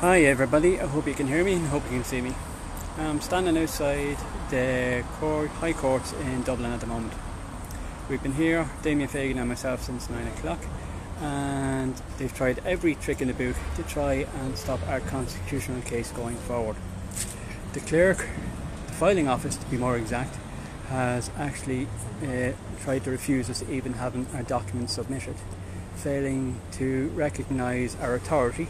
Hi everybody, I hope you can hear me and hope you can see me. I'm standing outside the court, High Court in Dublin at the moment. We've been here, Damien Fagan and myself, since 9 o'clock and they've tried every trick in the book to try and stop our constitutional case going forward. The clerk, the filing office to be more exact, has actually uh, tried to refuse us even having our documents submitted, failing to recognise our authority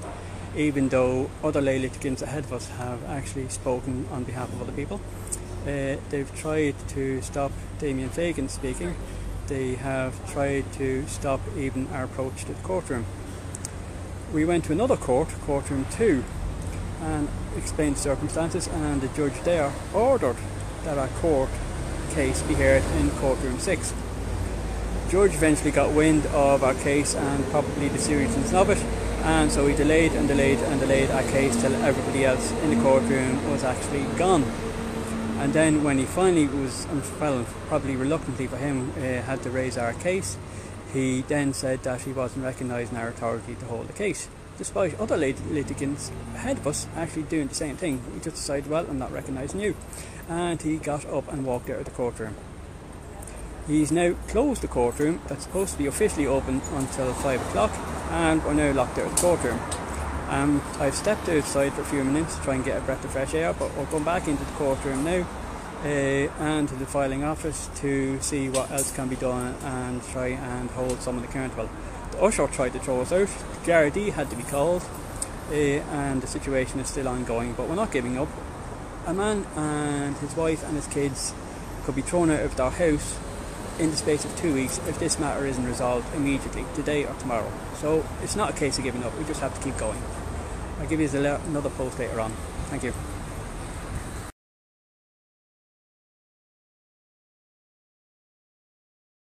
even though other lay litigants ahead of us have actually spoken on behalf of other people. Uh, they've tried to stop Damien Fagan speaking. They have tried to stop even our approach to the courtroom. We went to another court, courtroom 2, and explained the circumstances, and the judge there ordered that our court case be heard in courtroom 6. George eventually got wind of our case and probably the seriousness of it and so we delayed and delayed and delayed our case till everybody else in the courtroom was actually gone. And then when he finally was, well, probably reluctantly for him, uh, had to raise our case, he then said that he wasn't recognising our authority to hold the case. Despite other lit- litigants ahead of us actually doing the same thing, he just decided, well, I'm not recognising you. And he got up and walked out of the courtroom. He's now closed the courtroom that's supposed to be officially open until 5 o'clock and we're now locked out of the courtroom. Um, I've stepped outside for a few minutes to try and get a breath of fresh air, but we're going back into the courtroom now uh, and to the filing office to see what else can be done and try and hold someone accountable. The usher tried to throw us out, Gardaí had to be called, uh, and the situation is still ongoing, but we're not giving up. A man and his wife and his kids could be thrown out of their house in the space of two weeks if this matter isn't resolved immediately, today or tomorrow. So it's not a case of giving up, we just have to keep going. I'll give you another post later on. Thank you.